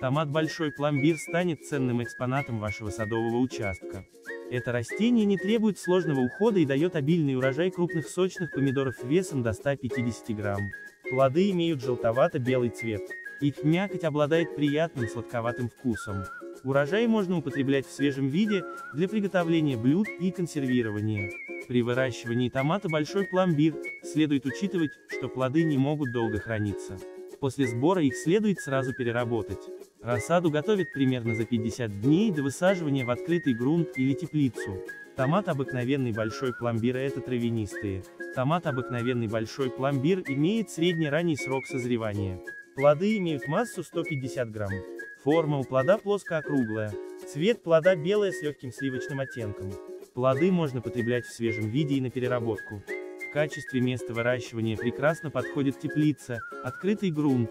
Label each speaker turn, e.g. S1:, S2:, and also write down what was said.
S1: Томат Большой Пломбир станет ценным экспонатом вашего садового участка. Это растение не требует сложного ухода и дает обильный урожай крупных сочных помидоров весом до 150 грамм. Плоды имеют желтовато-белый цвет. Их мякоть обладает приятным сладковатым вкусом. Урожай можно употреблять в свежем виде, для приготовления блюд и консервирования. При выращивании томата большой пломбир, следует учитывать, что плоды не могут долго храниться. После сбора их следует сразу переработать. Рассаду готовят примерно за 50 дней до высаживания в открытый грунт или теплицу. Томат обыкновенный большой пломбир это травянистые. Томат обыкновенный большой пломбир имеет средний-ранний срок созревания. Плоды имеют массу 150 грамм. Форма у плода плоско-округлая. Цвет плода белая с легким сливочным оттенком. Плоды можно потреблять в свежем виде и на переработку. В качестве места выращивания прекрасно подходит теплица, открытый грунт.